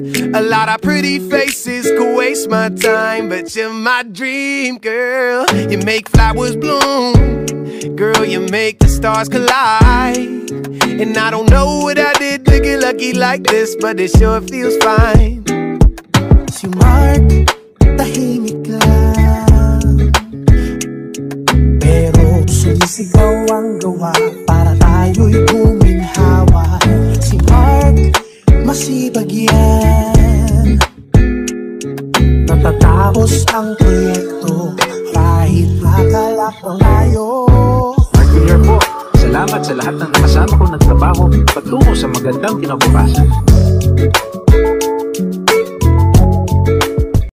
A lot of pretty faces could waste my time, but you're my dream girl. You make flowers bloom, girl. You make the stars collide. And I don't know what I did to get lucky like this, but it sure feels fine. Si Mark, tahimik lang Pero sumisigaw ang gawa Para tayo'y guminhawa Si Mark, masibag yan Natatapos ang proyekto Kahit makalakbang tayo Mark Villar po, salamat sa lahat ng nakasama kong nagtrabaho patungo sa magandang kinabukasan.